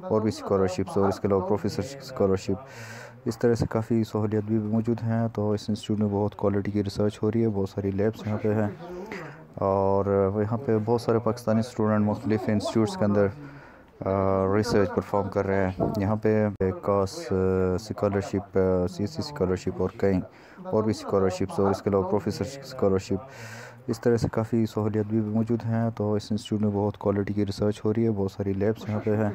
اور بھی اسکالرشپس اور اس کے علاوہ پروفیسر اسکالرشپ اس طرح سے کافی سہولیت بھی موجود ہیں۔ تو اس انسٹیٹیوٹ میں بہت کوالٹی کی ریسرچ ہو رہی ہے، بہت ساری لیبس یہاں پہ ہیں۔ اور یہاں پہ بہت سارے پاکستانی اسٹوڈنٹ مختلف انسٹیٹیوٹس کے اندر ریسرچ پرفارم کر رہے ہیں۔ یہاں پہ کاس اسکالرشپ سی سی اسکالرشپ اور کئی اور بھی اسکالرشپس اور اس کے علاوہ پروفیسر اسکالرشپ اس طرح سے کافی سہولیت بھی موجود ہیں، تو اس انسٹیٹیوٹ میں بہت کوالٹی کی ریسرچ ہو رہی ہے، بہت ساری لیبس یہاں پہ ہیں۔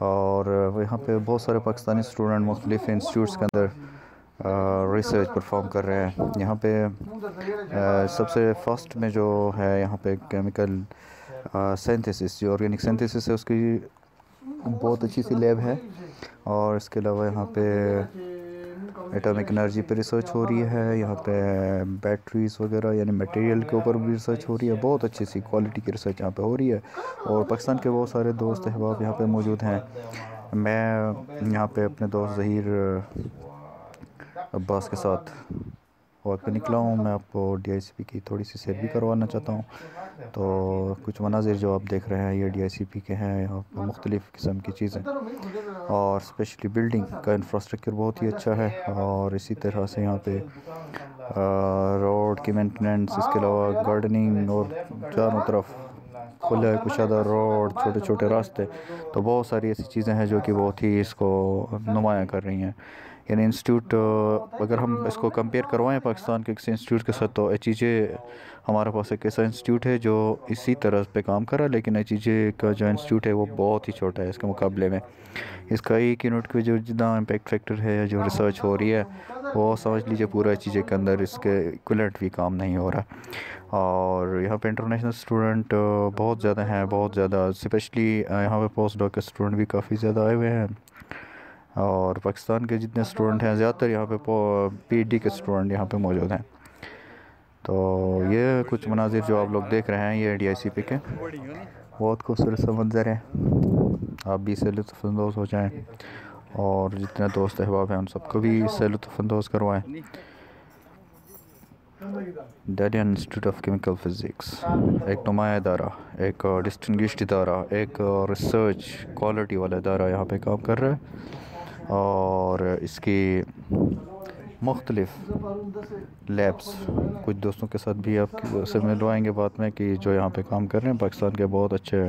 اور یہاں پہ بہت سارے پاکستانی اسٹوڈنٹ مختلف انسٹیٹیوٹس کے اندر ریسرچ پرفارم کر رہے ہیں۔ یہاں پہ سب سے فرسٹ میں جو ہے، یہاں پہ کیمیکل سینتھسس جو آرگینک سینتھسس ہے، اس کی بہت اچھی سی لیب ہے۔ اور اس کے علاوہ یہاں پہ ایٹامک انرجی پہ ریسرچ ہو رہی ہے یہاں پہ بیٹریز وغیرہ یعنی مٹیریل کے اوپر بھی ریسرچ ہو رہی ہے بہت اچھی سی کوالٹی کی ریسرچ یہاں پہ ہو رہی ہے اور پاکستان کے بہت سارے دوست احباب یہاں پہ موجود ہیں میں یہاں پہ اپنے دوست ظہیر عباس کے ساتھ واک پہ نکلا ہوں میں آپ کو ڈی آئی سی پی کی تھوڑی سی سیر بھی کروانا چاہتا ہوں۔ تو کچھ مناظر جو آپ دیکھ رہے ہیں، یہ ڈی آئی سی پی کے ہیں، یہاں پہ مختلف قسم کی چیزیں۔ اور اسپیشلی بلڈنگ کا انفراسٹرکچر بہت ہی اچھا ہے۔ اور اسی طرح سے یہاں پہ روڈ کی مینٹیننس اس کے علاوہ گارڈننگ اور چاروں طرف کھلے کشادہ روڈ چھوٹے چھوٹے راستے۔ تو بہت ساری ایسی چیزیں ہیں جو کہ بہت ہی اس کو نمایاں کر رہی ہیں۔ یعنی انسٹیٹیوٹ اگر ہم اس کو کمپیئر کروائیں پاکستان کے کسی انسٹیٹیوٹ کے ساتھ، تو ایچ ای جے ہمارے پاس ایک ایسا انسٹیٹیوٹ ہے جو اسی طرح پہ کام کرا لیکن ایچ ای جے کا جو انسٹیٹیوٹ ہے وہ بہت ہی چھوٹا ہے اس کے مقابلے میں۔ اس کا ایک یونٹ کے جو جتنا امپیکٹ فیکٹر ہے جو ریسرچ ہو رہی ہے، وہ سمجھ لیجیے پورا ایچ ای جے کے اندر اس کے ایکولنٹ بھی کام نہیں ہو رہا۔ اور یہاں پہ انٹرنیشنل اسٹوڈنٹ بہت زیادہ ہیں، بہت زیادہ اسپیشلی یہاں پہ پوسٹ ڈاک کے اسٹوڈنٹ بھی کافی زیادہ آئے ہوئے ہیں۔ اور پاکستان کے جتنے اسٹوڈنٹ ہیں، زیادہ تر یہاں پہ پی ایچ ڈی کے اسٹوڈنٹ یہاں پہ موجود ہیں۔ تو یہ کچھ مناظر جو آپ لوگ دیکھ رہے ہیں، یہ ڈی آئی سی پی کے۔ بہت خوبصورت سا منظر ہے۔ آپ بھی سے لطف اندوز ہو جائیں۔ اور جتنے دوست احباب ہیں، ان سب کو بھی سے لطف اندوز کروائیں۔ Dalian institute of chemical physics ایک نمایاں ادارہ، ایک ڈسٹنگشڈ ادارہ، ایک ریسرچ کوالٹی والا ادارہ یہاں پہ کام کر رہا ہے۔ اور اس کی مختلف لیبس کچھ دوستوں کے ساتھ بھی آپ سے ملوائیں گے بات میں کہ جو یہاں پہ کام کر رہے ہیں، پاکستان کے بہت اچھے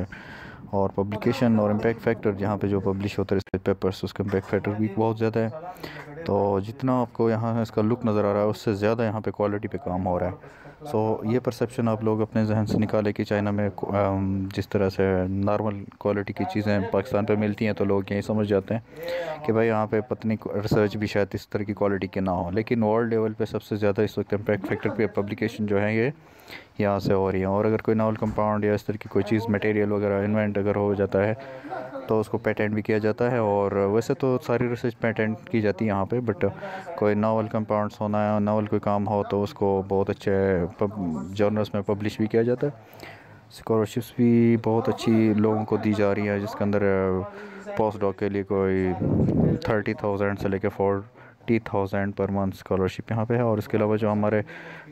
اور پبلیکیشن اور امپیکٹ فیکٹر جہاں پہ جو پبلش ہوتا ہے پیپرس اس کا امپیکٹ فیکٹر بھی بہت زیادہ ہے تو جتنا آپ کو یہاں اس کا لک نظر آ رہا ہے، اس سے زیادہ یہاں پہ کوالٹی پہ کام ہو رہا ہے۔ سو یہ پرسیپشن آپ لوگ اپنے ذہن سے نکالے کہ چائنا میں جس طرح سے نارمل کوالٹی کی چیزیں پاکستان پہ ملتی ہیں تو لوگ یہی سمجھ جاتے ہیں کہ بھائی یہاں پہ پتنی ریسرچ بھی شاید اس طرح کی کوالٹی کے نہ ہو۔ لیکن ورلڈ لیول پہ سب سے زیادہ اس وقت امپیکٹ فیکٹر پہ پبلیکیشن جو ہے یہ یہاں سے ہو رہی ہیں۔ اور اگر کوئی ناول کمپاؤنڈ یا اس طرح کی کوئی چیز مٹیریل وغیرہ انوینٹ اگر ہو جاتا ہے تو اس کو پیٹنٹ بھی کیا جاتا ہے اور ویسے تو ساری ریسرچ پیٹنٹ کی جاتی ہے یہاں پہ بٹ کوئی ناول کمپاؤنڈس ہونا ہے ناول کوئی کام ہو تو اس کو بہت اچھے جرنلس میں پبلش بھی کیا جاتا ہے۔ اسکالرشپس بھی بہت اچھی لوگوں کو دی جا رہی ہیں، جس کے اندر پوسٹ ڈاک کے لیے کوئی تھرٹی تھاؤزینڈ سے لے کے forty thousand per month scholarship یہاں پہ ہے۔ اور اس کے علاوہ جو ہمارے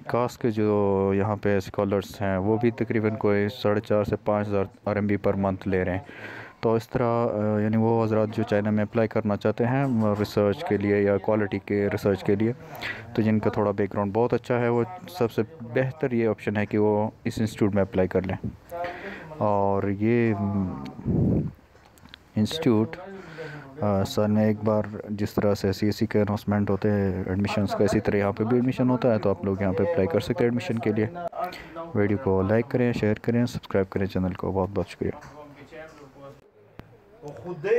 کاسٹ کے جو یہاں پہ اسکالرس ہیں، وہ بھی تقریباً کوئی ساڑھے چار سے پانچ ہزار R M B per month لے رہے ہیں۔ تو اس طرح یعنی وہ حضرات جو چائنا میں اپلائی کرنا چاہتے ہیں ریسرچ کے لیے یا کوالٹی کے ریسرچ کے لیے، تو جن کا تھوڑا بیک گراؤنڈ بہت اچھا ہے، وہ سب سے بہتر یہ آپشن ہے کہ وہ اس انسٹیٹیوٹ میں اپلائی کر لیں۔ اور یہ انسٹیٹیوٹ سر نے ایک بار جس طرح سے سی ایس سی کے اناؤنسمنٹ ہوتے ہیں ایڈمیشنس کا، اسی طرح یہاں پہ بھی ایڈمیشن ہوتا ہے، تو آپ لوگ یہاں پہ اپلائی کر سکتے ہیں ایڈمیشن کے لیے۔ ویڈیو کو لائک کریں شیئر کریں سبسکرائب کریں چینل کو۔ بہت بہت شکریہ۔ o Rudei